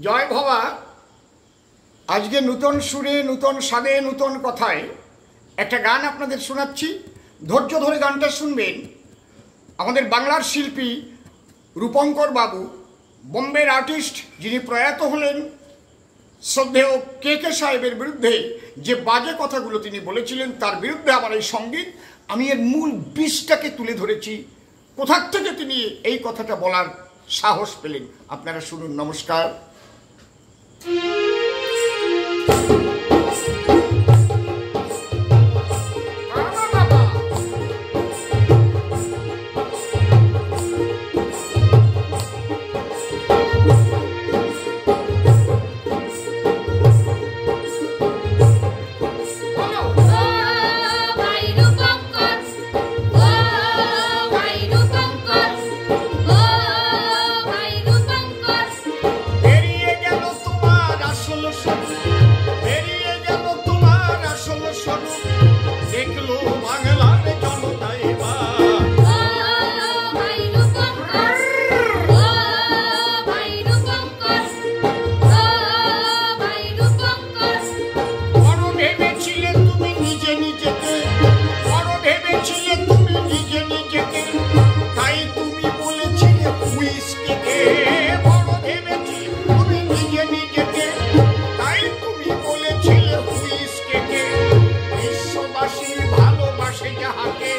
জয় ভবা, আজকে নূতন সুরে, নূতন স্বাদে নূতন কথায় একটা গান আপনাদের শোনাচ্ছি। ধৈর্য ধরে গানটা শুনবেন। আমাদের বাংলার শিল্পী রূপঙ্কর বাবু, বোম্বের আর্টিস্ট যিনি প্রয়াত হলেন, শ্রদ্ধেয় কে কে সাহেবের বিরুদ্ধে যে বাজে কথাগুলো তিনি বলেছিলেন, তার বিরুদ্ধে আমার এই সংগীত, আমি এর মূল বিষটাকে তুলে ধরেছি। কোথার থেকে তিনি এই কথাটা বলার সাহস পেলেন? আপনারা শুনুন, নমস্কার। Mm-hmm. হারিয়ে নিজেকে। তাই তুমি বলেছিলে হুইস কেটে বিশ্ববাসী ভালোবাসে যাহাকে।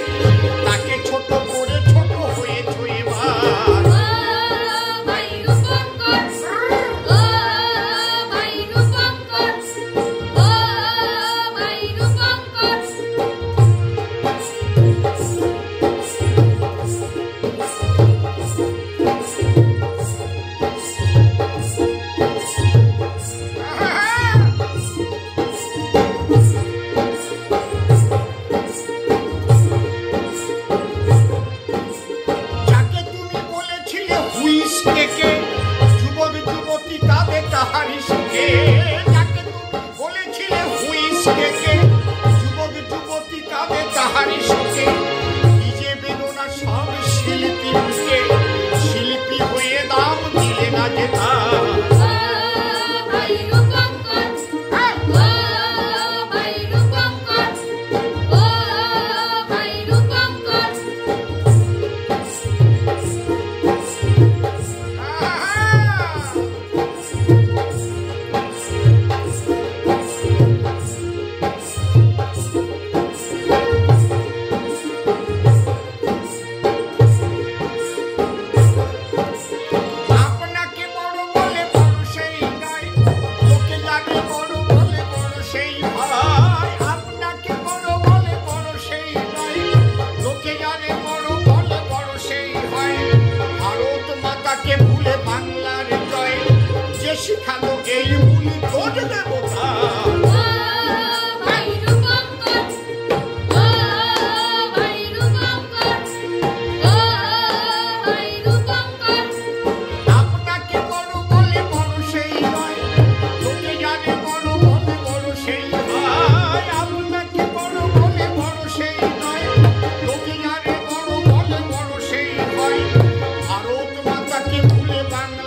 bang